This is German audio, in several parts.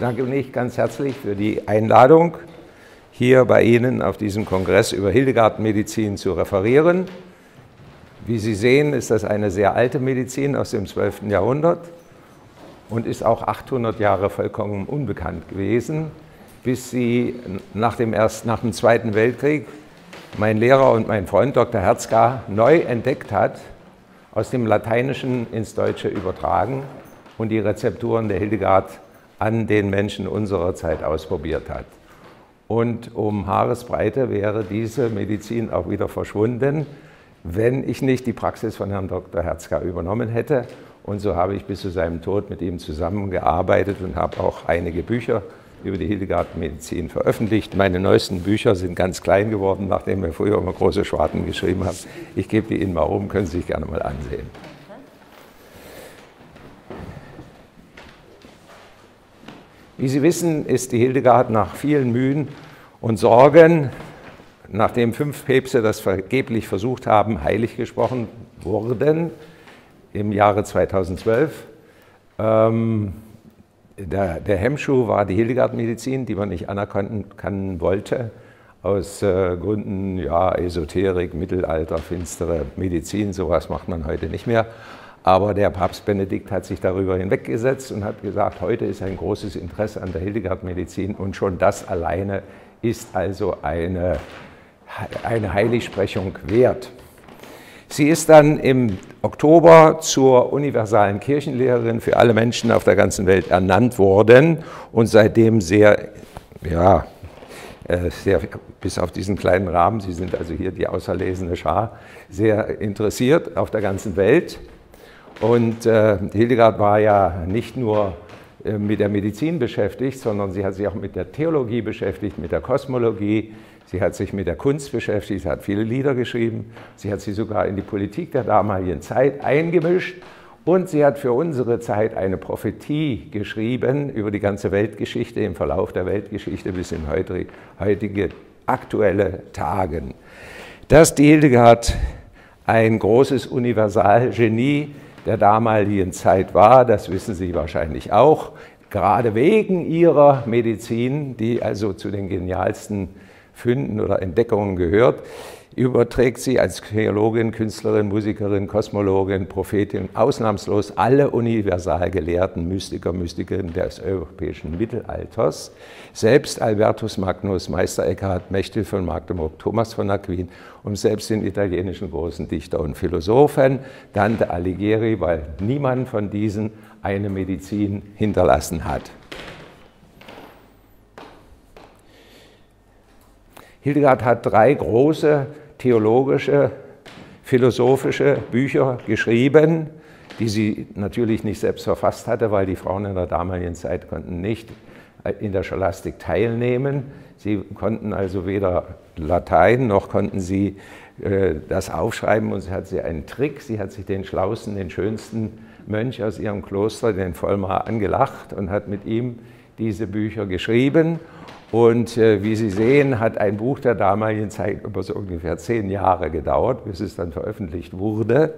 bedanke mich ganz herzlich für die Einladung, hier bei Ihnen auf diesem Kongress über Hildegard-Medizin zu referieren. Wie Sie sehen, ist das eine sehr alte Medizin aus dem 12. Jahrhundert und ist auch 800 Jahre vollkommen unbekannt gewesen, bis sie nach dem, ersten, nach dem Zweiten Weltkrieg mein Lehrer und mein Freund Dr. Herzgar neu entdeckt hat, aus dem Lateinischen ins Deutsche übertragen und die Rezepturen der Hildegard an den Menschen unserer Zeit ausprobiert hat. Und um Haaresbreite wäre diese Medizin auch wieder verschwunden, wenn ich nicht die Praxis von Herrn Dr. Herzgar übernommen hätte. Und so habe ich bis zu seinem Tod mit ihm zusammengearbeitet und habe auch einige Bücher über die Hildegard-Medizin veröffentlicht. Meine neuesten Bücher sind ganz klein geworden, nachdem wir früher immer große Schwarten geschrieben haben. Ich gebe die Ihnen mal rum, können Sie sich gerne mal ansehen. Wie Sie wissen, ist die Hildegard nach vielen Mühen und Sorgen, nachdem fünf Päpste das vergeblich versucht haben, heilig gesprochen worden im Jahre 2012. Ähm, der, der, Hemmschuh war die Hildegard-Medizin, die man nicht anerkennen wollte, aus äh, Gründen, ja, Esoterik, Mittelalter, finstere Medizin, sowas macht man heute nicht mehr. Aber der Papst Benedikt hat sich darüber hinweggesetzt und hat gesagt, heute ist ein großes Interesse an der Hildegard-Medizin und schon das alleine ist also eine, eine Heiligsprechung wert. Sie ist dann im Oktober zur universalen Kirchenlehrerin für alle Menschen auf der ganzen Welt ernannt worden und seitdem sehr, ja, äh, sehr, bis auf diesen kleinen Rahmen, Sie sind also hier die auserlesene Schar, sehr interessiert auf der ganzen Welt. Und äh, Hildegard war ja nicht nur äh, mit der Medizin beschäftigt, sondern sie hat sich auch mit der Theologie beschäftigt, mit der Kosmologie. Sie hat sich mit der Kunst beschäftigt, sie hat viele Lieder geschrieben. Sie hat sich sogar in die Politik der damaligen Zeit eingemischt. Und sie hat für unsere Zeit eine Prophetie geschrieben über die ganze Weltgeschichte, im Verlauf der Weltgeschichte bis in heutige aktuelle Tagen. Dass die Hildegard ein großes Universalgenie der damaligen Zeit war. Das wissen Sie wahrscheinlich auch. Gerade wegen ihrer Medizin, die also zu den genialsten Fünden oder Entdeckungen gehört, überträgt sie als Theologin, Künstlerin, Musikerin, Kosmologin, Prophetin ausnahmslos alle Universalgelehrten, Mystiker, Mystikerinnen des europäischen Mittelalters. Selbst Albertus Magnus, Meister Eckhard, Mechtel von Magdeburg, Thomas von Aquin und selbst den italienischen großen Dichter und Philosophen, Dante Alighieri, weil niemand von diesen eine Medizin hinterlassen hat. Hildegard hat drei große theologische, philosophische Bücher geschrieben, die sie natürlich nicht selbst verfasst hatte, weil die Frauen in der damaligen Zeit konnten nicht in der Scholastik teilnehmen. Sie konnten also weder Latein noch konnten sie äh, das aufschreiben und sie hat sie einen Trick. Sie hat sich den schlausten, den schönsten Mönch aus ihrem Kloster, den Vollmar, angelacht und hat mit ihm diese Bücher geschrieben. Und äh, wie Sie sehen, hat ein Buch der damaligen Zeit über so ungefähr zehn Jahre gedauert, bis es dann veröffentlicht wurde.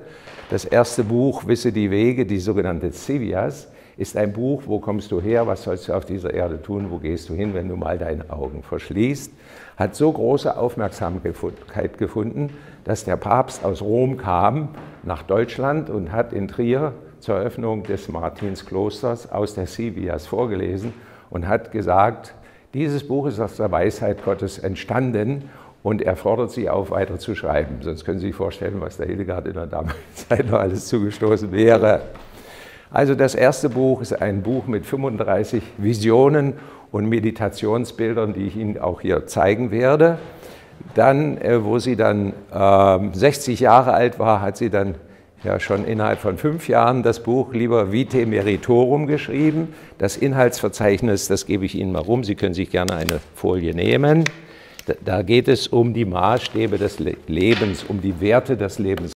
Das erste Buch, Wisse die Wege, die sogenannte Civias, ist ein Buch, wo kommst du her, was sollst du auf dieser Erde tun, wo gehst du hin, wenn du mal deine Augen verschließt, hat so große Aufmerksamkeit gefunden, dass der Papst aus Rom kam nach Deutschland und hat in Trier zur Eröffnung des Martinsklosters aus der Civias vorgelesen und hat gesagt, dieses Buch ist aus der Weisheit Gottes entstanden und er fordert sie auf, weiter zu schreiben. Sonst können Sie sich vorstellen, was der Hildegard in der damaligen Zeit noch alles zugestoßen wäre. Also das erste Buch ist ein Buch mit 35 Visionen und Meditationsbildern, die ich Ihnen auch hier zeigen werde. Dann, äh, wo sie dann 60 ähm, Jahre alt war, hat sie dann ja schon innerhalb von fünf Jahren das Buch Lieber Vitae Meritorum geschrieben. Das Inhaltsverzeichnis, das gebe ich Ihnen mal rum. Sie können sich gerne eine Folie nehmen. Da geht es um die Maßstäbe des Lebens, um die Werte des Lebens.